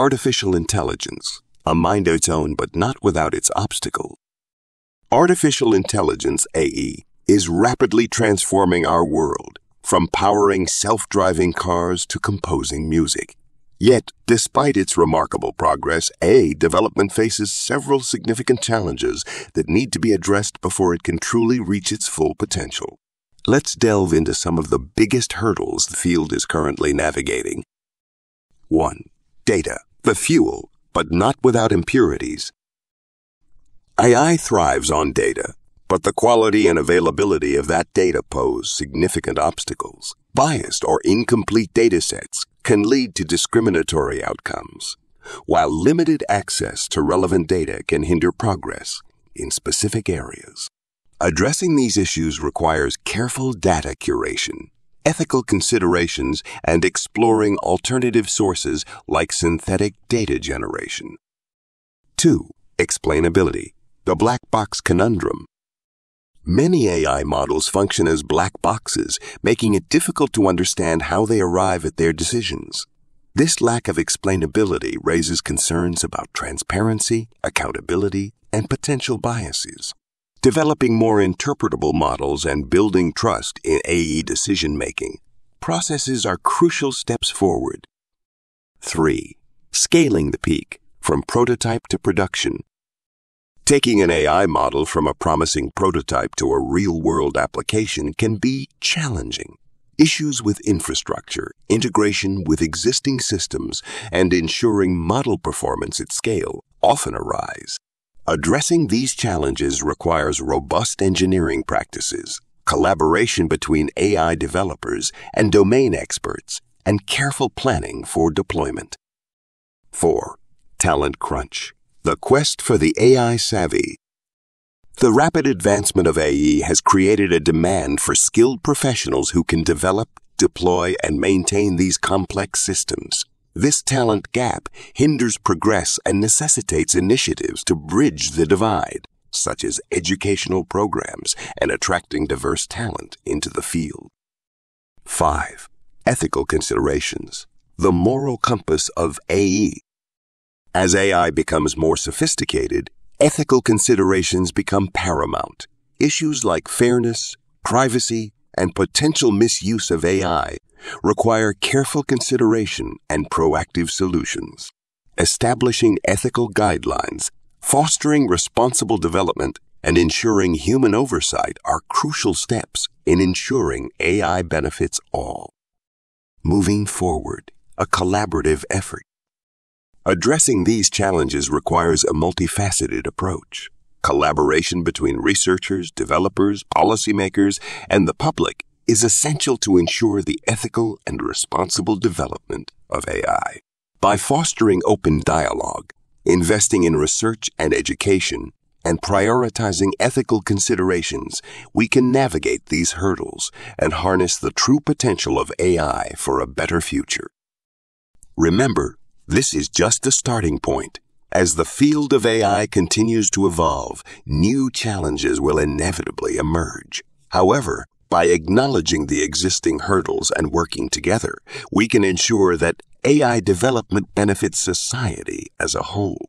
artificial intelligence, a mind of its own but not without its obstacle. Artificial intelligence, AI, is rapidly transforming our world, from powering self-driving cars to composing music. Yet, despite its remarkable progress, AI development faces several significant challenges that need to be addressed before it can truly reach its full potential. Let's delve into some of the biggest hurdles the field is currently navigating. 1. Data, the fuel, but not without impurities. AI thrives on data, but the quality and availability of that data pose significant obstacles. Biased or incomplete data sets can lead to discriminatory outcomes, while limited access to relevant data can hinder progress in specific areas. Addressing these issues requires careful data curation, ethical considerations, and exploring alternative sources like synthetic data generation. 2. Explainability, the black box conundrum. Many AI models function as black boxes, making it difficult to understand how they arrive at their decisions. This lack of explainability raises concerns about transparency, accountability, and potential biases. Developing more interpretable models and building trust in AI decision making processes are crucial steps forward. 3. Scaling the peak from prototype to production. Taking an AI model from a promising prototype to a real world application can be challenging. Issues with infrastructure, integration with existing systems, and ensuring model performance at scale often arise. Addressing these challenges requires robust engineering practices, collaboration between AI developers and domain experts, and careful planning for deployment. 4. Talent crunch. The quest for the AI savvy. The rapid advancement of AI has created a demand for skilled professionals who can develop, deploy, and maintain these complex systems. This talent gap hinders progress and necessitates initiatives to bridge the divide, such as educational programs and attracting diverse talent into the field. 5. Ethical considerations. The moral compass of AI. As AI becomes more sophisticated, ethical considerations become paramount. Issues like fairness, privacy, and potential misuse of AI require careful consideration and proactive solutions. Establishing ethical guidelines, fostering responsible development, and ensuring human oversight are crucial steps in ensuring AI benefits all. Moving forward, a collaborative effort. Addressing these challenges requires a multifaceted approach. Collaboration between researchers, developers, policymakers, and the public is essential to ensure the ethical and responsible development of AI. By fostering open dialogue, investing in research and education, and prioritizing ethical considerations, we can navigate these hurdles and harness the true potential of AI for a better future. Remember, this is just a starting point. As the field of AI continues to evolve, new challenges will inevitably emerge. However, by acknowledging the existing hurdles and working together, we can ensure that AI development benefits society as a whole.